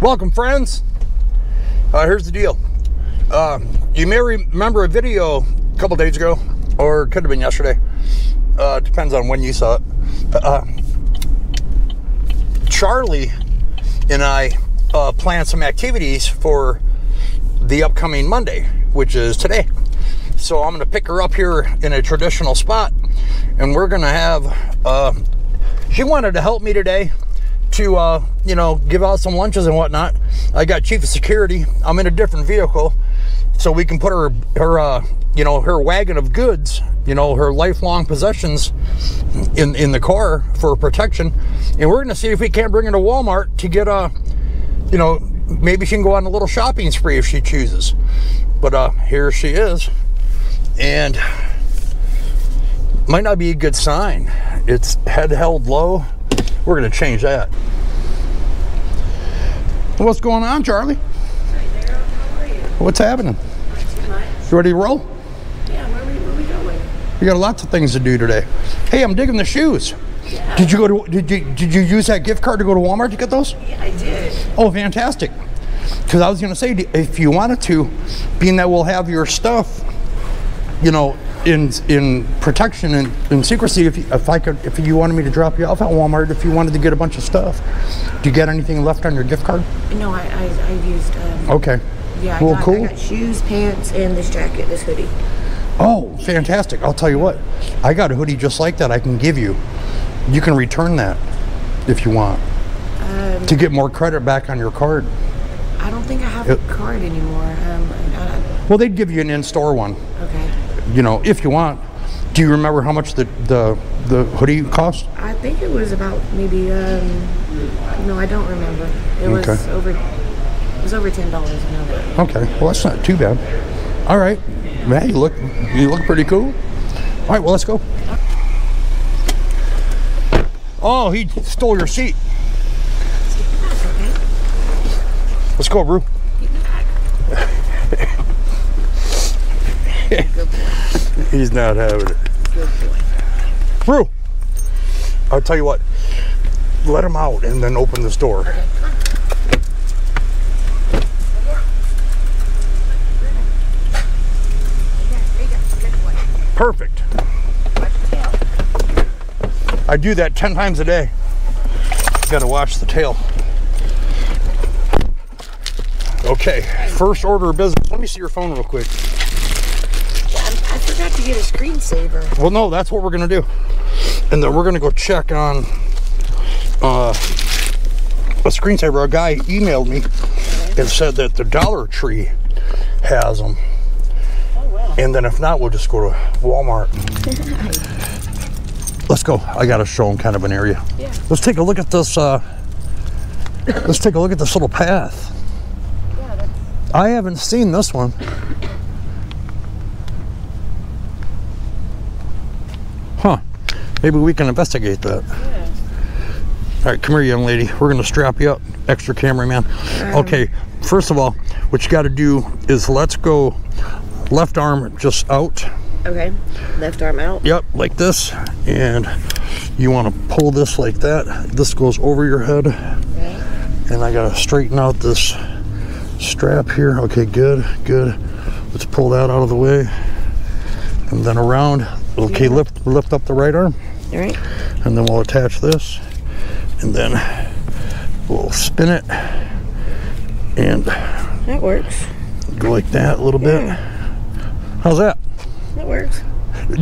Welcome, friends. Uh, here's the deal. Uh, you may remember a video a couple days ago, or could have been yesterday. Uh, depends on when you saw it. Uh, Charlie and I uh, planned some activities for the upcoming Monday, which is today. So I'm going to pick her up here in a traditional spot, and we're going to have. Uh, she wanted to help me today to uh, you know give out some lunches and whatnot. I got chief of security. I'm in a different vehicle, so we can put her her uh, you know her wagon of goods, you know her lifelong possessions in in the car for protection, and we're gonna see if we can't bring her to Walmart to get a uh, you know maybe she can go on a little shopping spree if she chooses. But uh, here she is, and might not be a good sign. It's head held low we're going to change that. What's going on, Charlie? What's happening? You ready to roll? Yeah, where we, where we going? We got lots of things to do today. Hey, I'm digging the shoes. Yeah. Did you go to did you did you use that gift card to go to Walmart to get those? Yeah, I did. Oh, fantastic. Because I was going to say, if you wanted to, being that we'll have your stuff, you know, in in protection and in secrecy if, if I could if you wanted me to drop you off at Walmart if you wanted to get a bunch of stuff do you get anything left on your gift card? No I, I, I used um, okay. yeah I well got, cool. I got shoes pants and this jacket this hoodie. Oh fantastic. I'll tell you what I got a hoodie just like that I can give you. You can return that if you want um, to get more credit back on your card I don't think I have it, a card anymore um, I, well they'd give you an in-store one okay you know, if you want. Do you remember how much the the, the hoodie cost? I think it was about maybe. Um, no, I don't remember. It was over. It was over ten dollars. I know that. Okay, well that's not too bad. All right, man, you look you look pretty cool. All right, well let's go. Oh, he stole your seat. Let's go, Brew. He's not having it. Good boy. Brew. I'll tell you what. Let him out and then open this door. Okay. Perfect. I do that 10 times a day. Got to watch the tail. Okay, first order of business. Let me see your phone real quick I forgot to get a screensaver. Well, no, that's what we're gonna do, and then we're gonna go check on uh, a screensaver. A guy emailed me and said that the Dollar Tree has them. Oh, wow. And then if not, we'll just go to Walmart. Let's go. I gotta show him kind of an area. Yeah. Let's take a look at this. Uh, let's take a look at this little path. I haven't seen this one. Huh. Maybe we can investigate that. Yeah. All right, come here, young lady. We're going to strap you up, extra cameraman. Um, okay, first of all, what you got to do is let's go left arm just out. Okay, left arm out. Yep, like this. And you want to pull this like that. This goes over your head. Okay. And I got to straighten out this strap here. Okay, good, good. Let's pull that out of the way. And then around Okay, lift lift up the right arm. All right. And then we'll attach this, and then we'll spin it, and that works. Go like that a little yeah. bit. How's that? That works.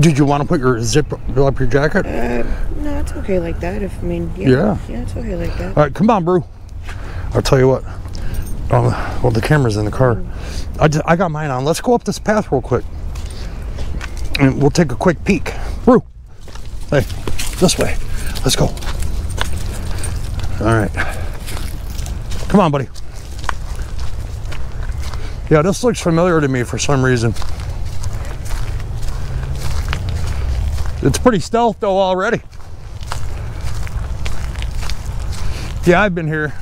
Did you want to put your zip up your jacket? Uh, no, it's okay like that. If I mean, yeah, yeah, yeah it's okay like that. All right, come on, Brew. I'll tell you what. Oh, well, the camera's in the car. I, just, I got mine on. Let's go up this path real quick and we'll take a quick peek. Woo! Hey, this way. Let's go. All right. Come on, buddy. Yeah, this looks familiar to me for some reason. It's pretty stealth though already. Yeah, I've been here.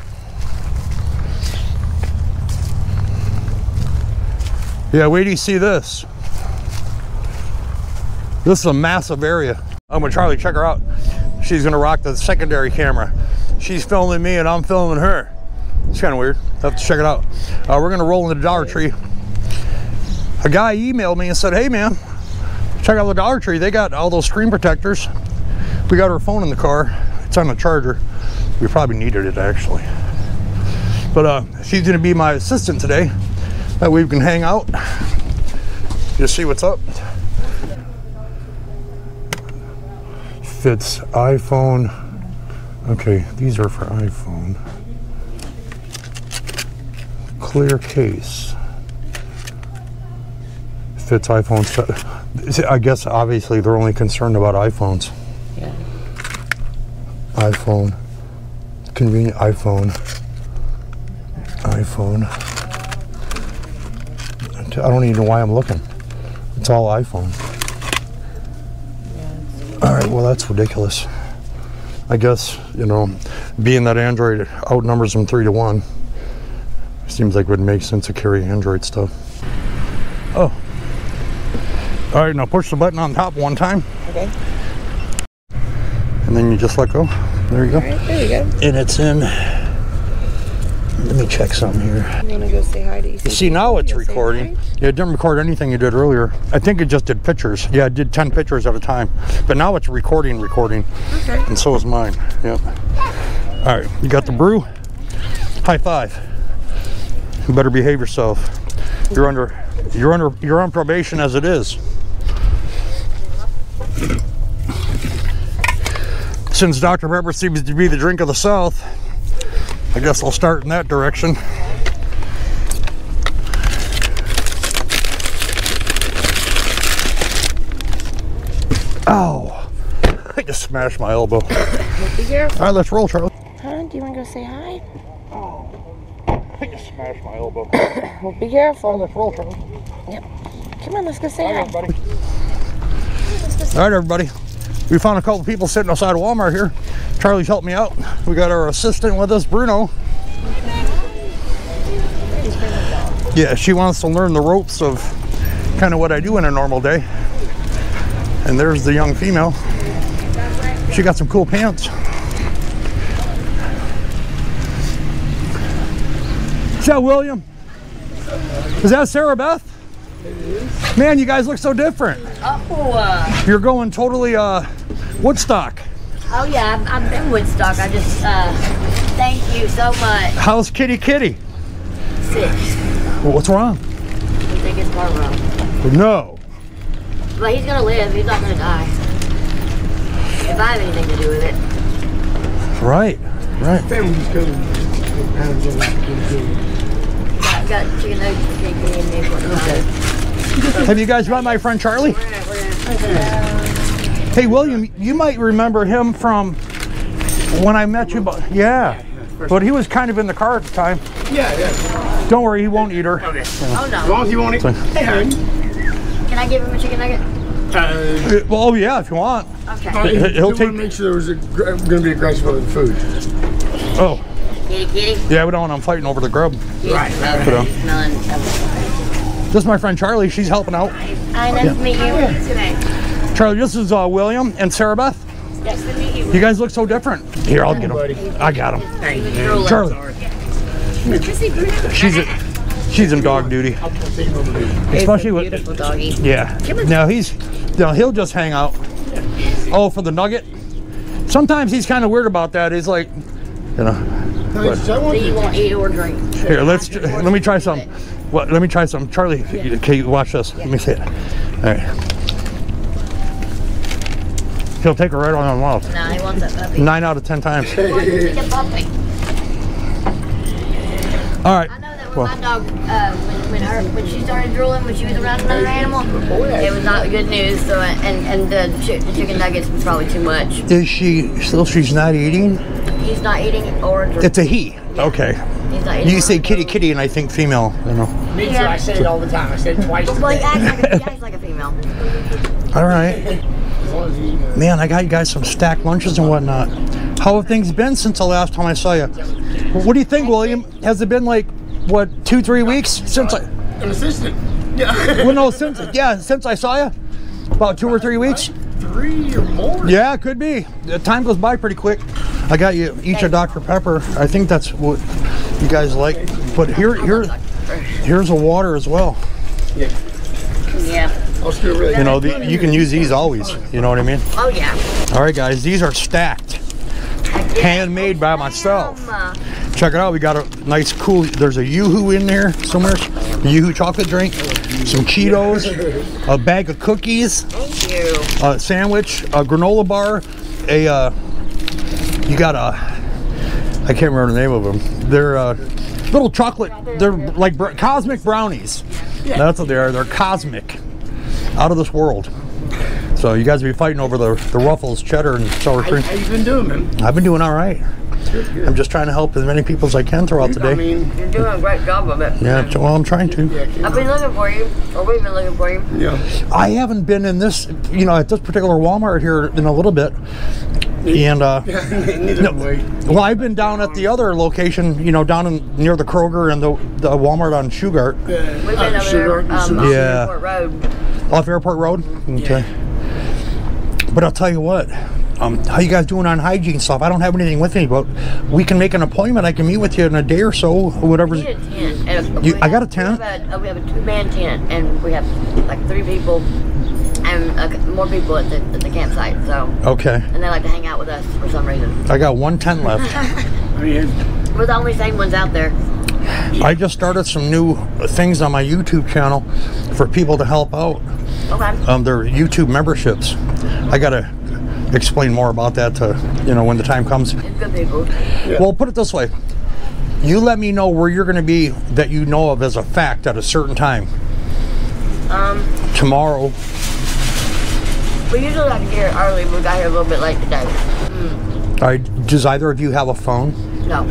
Yeah, wait till you see this. This is a massive area. I'm gonna Charlie, check her out. She's gonna rock the secondary camera. She's filming me and I'm filming her. It's kind of weird. i Have to check it out. Uh, we're gonna roll into the Dollar Tree. A guy emailed me and said, hey man, check out the Dollar Tree. They got all those screen protectors. We got our phone in the car. It's on the charger. We probably needed it actually. But uh, she's gonna be my assistant today. That way we can hang out. Just see what's up. Fits iPhone. Okay, these are for iPhone. Clear case. Fits iPhone. Uh, I guess obviously they're only concerned about iPhones. Yeah. iPhone. Convenient iPhone. iPhone. I don't even know why I'm looking. It's all iPhone. All right, well, that's ridiculous. I guess, you know, being that Android outnumbers them three to one, seems like it would make sense to carry Android stuff. Oh. All right, now push the button on top one time, Okay. and then you just let go. There you go. Right, there you go. And it's in. Let me check something here. You want to go say hi to ECP? You see, now it's recording. Yeah, it didn't record anything you did earlier. I think it just did pictures. Yeah, it did 10 pictures at a time. But now it's recording, recording. Okay. And so is mine. Yep. All right, you got the brew. High five. You better behave yourself. You're under, you're under, you're on probation as it is. Since Dr. Pepper seems to be the drink of the South, I guess I'll start in that direction. Ow! I just smashed my elbow. All right, let's roll, Charlie. Huh? Do you want to go say hi? Oh, I just smashed my elbow. Well, be careful. let's roll, Charlie. Yep. Come on, let's go say hi. everybody. All right, everybody. We found a couple people sitting outside of Walmart here. Charlie's helped me out. We got our assistant with us, Bruno. Yeah, she wants to learn the ropes of kind of what I do in a normal day. And there's the young female. She got some cool pants. Is that William? Is that Sarah Beth? Man, you guys look so different. Oh, uh, You're going totally uh, Woodstock. Oh yeah, I've, I've been Woodstock. I just, uh, thank you so much. How's Kitty Kitty? Six. Well, what's wrong? We think it's car wrong. No. But he's gonna live. He's not gonna die. If I have anything to do with it. Right. Right. Family's coming. Hands on the Got, got chicken nuggets for KK and me. Okay. Have you guys met my friend Charlie? Hey, William, you might remember him from when I met you. But yeah, but he was kind of in the car at the time. Yeah, yeah. Don't worry, he won't eat her. Okay. Oh no. As long as you want it. Hey, hon. Can I give him a chicken nugget? Uh, Uh, Well, oh yeah, if you want. Okay. He'll he'll take- take. make sure there was going to be a grace for the food. Oh, Kitty kitty. yeah, we don't want him fighting over the grub. He's Right. smelling, Put on. he's smelling everything. This is my friend Charlie. She's helping out. Hi, nice to meet you. Today. Charlie, this is uh, William and Sarah Beth. Nice to meet you. You guys look so different. Here, I'll get buddy. him. I got him. Thank you. Charlie, she's a, she's in dog duty, I'll take him over there. especially with Beautiful doggy. yeah. No, he's no, he'll just hang out. Oh, for the nugget. Sometimes he's kind of weird about that. He's like, you know, Nice. I So you won't eat or drink. here, let's let me try some. What? Let me try some. Charlie, okay, watch this. Let me see it. All right. He'll take it right on the mouth. No, he wants that puppy. Nine out of ten times. He wants to take a puppy. All right. I know that when Well- my dog, uh, when, when her, when she started drooling, when she was around another animal, it was not good news. So, and and the, chi- the chicken nuggets was probably too much. Is she still? She's not eating. He's not eating or drinking. It's a he. Okay. He's not eating. You or say kitty kitty, and I think female. You know. Me too. I say it all the time. I say it twice. Well, he acts like a, he acts like a female. All right. As long as you, Man, I got you guys some stacked lunches and whatnot. How have things been since the last time I saw you? What do you think, William? Has it been like what two, three weeks since I? an assistant. Yeah. Well, no, since yeah, since I saw you, about two or three weeks. Three or more. Yeah, it could be. The time goes by pretty quick. I got you each a Dr Pepper. I think that's what you guys like. But here, here, here's a water as well. Yeah. Yeah. I'll still really. You know, the, you can use these always. You know what I mean? Oh yeah. All right, guys, these are stacked, handmade by myself. Um, Check it out. We got a nice, cool. There's a YooHoo in there somewhere. YooHoo chocolate drink, some Cheetos, a bag of cookies, thank you. a sandwich, a granola bar, a. Uh, you got a. I can't remember the name of them. They're uh, little chocolate. They're like br- cosmic brownies. That's what they are. They're cosmic, out of this world. So you guys will be fighting over the the Ruffles cheddar and sour cream. how you been doing, man? I've been doing all right. Good, good. I'm just trying to help as many people as I can throughout the day. I mean, You're doing a great job of it. Yeah, well, I'm trying to. I've been looking for you, or we've been looking for you. yeah. I haven't been in this, you know, at this particular Walmart here in a little bit. And, uh, No. way. well, I've been down at the other location, you know, down in near the Kroger and the, the Walmart on Shugart Yeah. We've been Uh, over sugar- there um, sugar- Yeah. Road. Off Airport Road. Okay. But I'll tell you what, um, how you guys doing on hygiene stuff? I don't have anything with me, but we can make an appointment. I can meet with you in a day or so, whatever's. We need a tent. And You- we I got a tent. We have a, uh, we have a two-man tent, and we have like three people and uh, more people at the, at the campsite. So, Okay. and they like to hang out with us for some reason. I got one tent left. I mean, We're the only sane ones out there. I just started some new things on my YouTube channel for people to help out. Okay. Um, their YouTube memberships. I gotta explain more about that to you know when the time comes. It's good people. Well, put it this way: you let me know where you're going to be that you know of as a fact at a certain time. Um, Tomorrow, we usually like to get here early. but We got here a little bit late today. all right, does either of you have a phone? No.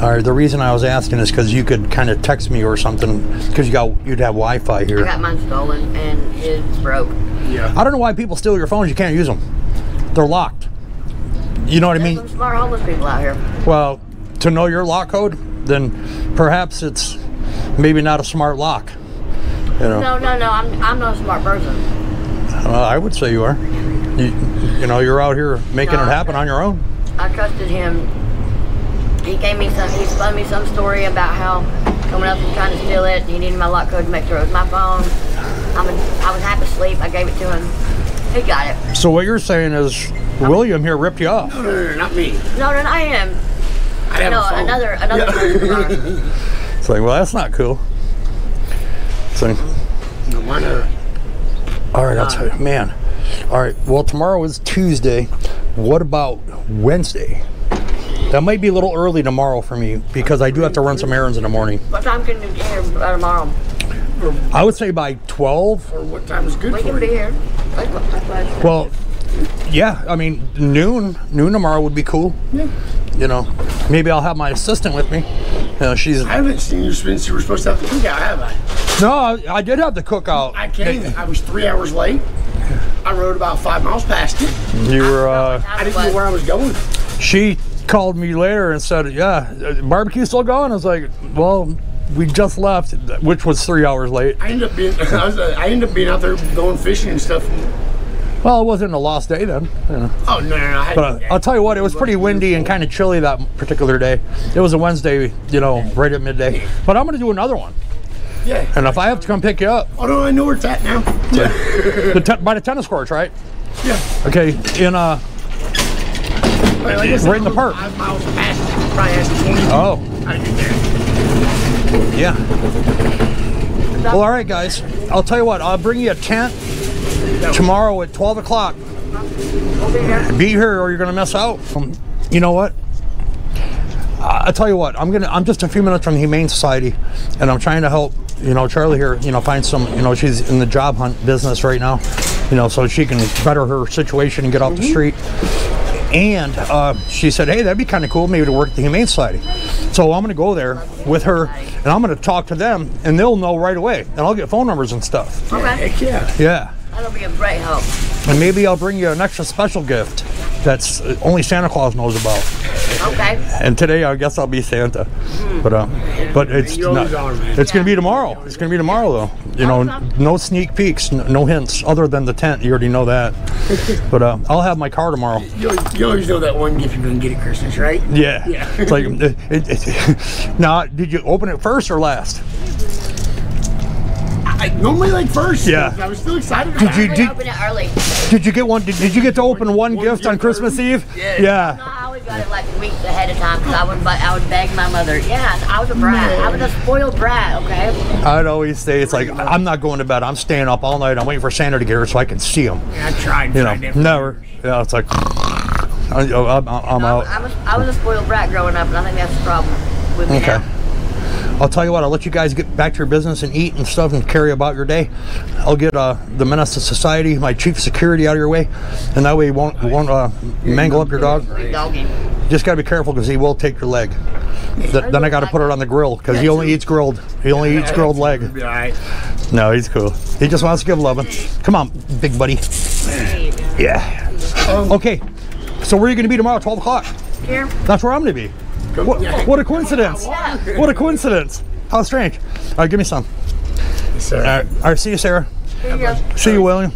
All right, the reason I was asking is because you could kind of text me or something because you got you'd have Wi-Fi here. I got mine stolen and it's broke. yeah. I don't know why people steal your phones. You can't use them. They're locked. You know what I There's mean? some smart homeless people out here. Well, to know your lock code, then perhaps it's maybe not a smart lock. You know, No, no, no. I'm I'm not a smart person. Uh, I would say you are. You, you know, you're out here making No, it happen on your own. I trusted him. He gave me some. He spun me some story about how coming up and trying to steal it. He needed my lock code to make sure it was my phone. I'm in, I was half asleep. I gave it to him. He got it. So what you're saying is William here ripped you off. No, no, no, not me. No, no, not him. I have No, a phone. another another person. It's like, well, that's not cool. So, No, mine are. all right, I'll tell you, man. All right, well, tomorrow is Tuesday. What about Wednesday? That might be a little early tomorrow for me because I do have to run some errands in the morning. What time can you get here uh, tomorrow? I would say by 12. Or what time is good We for can be you? here. Like, what- Well, yeah, I mean, noon. Noon tomorrow would be cool. Yeah. You know, maybe I'll have my assistant with me. You know, she's I haven't seen you since you were supposed to have the cookout, have I? no, I, I did have the cookout. I came. I was three hours late. I rode about five miles past it. You were. Uh, I didn't know where I was going. she called me later and said, "Yeah, barbecue's still going." I was like, "Well, we just left," which was three hours late. I ended up being. I, was, uh, I ended up being out there going fishing and stuff. Well, it wasn't a lost day then. You know. Oh no, no, no! I, but uh, I'll tell you what, it was pretty windy and kind of chilly that particular day. It was a Wednesday, you know, right at midday. But I'm going to do another one, Yeah. and if I have to come pick you up, Oh no, I know where it's at now. Yeah. the by the tennis courts, right? yeah. Okay, in uh, Like I said, Right in the park. Five miles past. Probably has twenty. oh, How to get there? yeah. Well, all right, guys. I'll tell you what. I'll bring you a tent tomorrow at 12 o'clock. Be here. Or you're gonna miss out. Um, you know what? I- I'll tell you what. I'm gonna. I'm just a few minutes from the Humane Society, and I'm trying to help. You know, Charlie here. You know, find some. You know, she's in the job hunt business right now. You know, so she can better her situation and get off the street. And uh, she said, "Hey, that'd be kind of cool, maybe to work at the Humane Society." So I'm going to go there with her, and I'm going to talk to them, and they'll know right away, and I'll get phone numbers and stuff. Okay. Heck yeah. Yeah, That'll be a great help. and maybe I'll bring you an extra special gift that's uh, only Santa Claus knows about. Okay. and today I guess I'll be Santa. But uh, but it's not, it's gonna be tomorrow. It's gonna be tomorrow though. You know, no sneak peeks, no hints other than the tent. You already know that. But uh, I'll have my car tomorrow. You always, you always know that one gift you're gonna get at Christmas, right? Yeah. Yeah. It's like, it, it, it- now, did you open it first or last? I normally like first. Yeah. I was still excited. Did you- it. Did- open it early. Did you get one? Did, did you get to open one, One gift on Christmas? Eve? Yeah. No, Yeah. I it like weeks ahead of time because I would, I would beg my mother. Yeah, I was a brat. I was a spoiled brat. Okay. I'd always say it's like I'm not going to bed. I'm staying up all night. I'm waiting for Santa to get here so I can see him. Yeah, I tried. You know, tried that for never. Yeah, it's like I, am I'm I, out. I was I was a spoiled brat growing up, and I think that's the problem with me Okay. now. I'll tell you what. I'll let you guys get back to your business and eat and stuff and carry about your day. I'll get uh, the menace to society, my chief security, out of your way, and that way you won't won't uh, mangle up your dog. Doggy. Just gotta be careful because he will take your leg. Th- then I gotta put it on the grill because he only eats grilled. He only eats grilled leg. All right. No, he's cool. He just wants to give loving. Come on, big buddy. Yeah. Okay. So where are you gonna be tomorrow? Twelve o'clock. Here. That's where I'm gonna be. What, what a coincidence! What a coincidence! How strange. All right, give me some. All right, all right see you, Sarah. You. See you, William.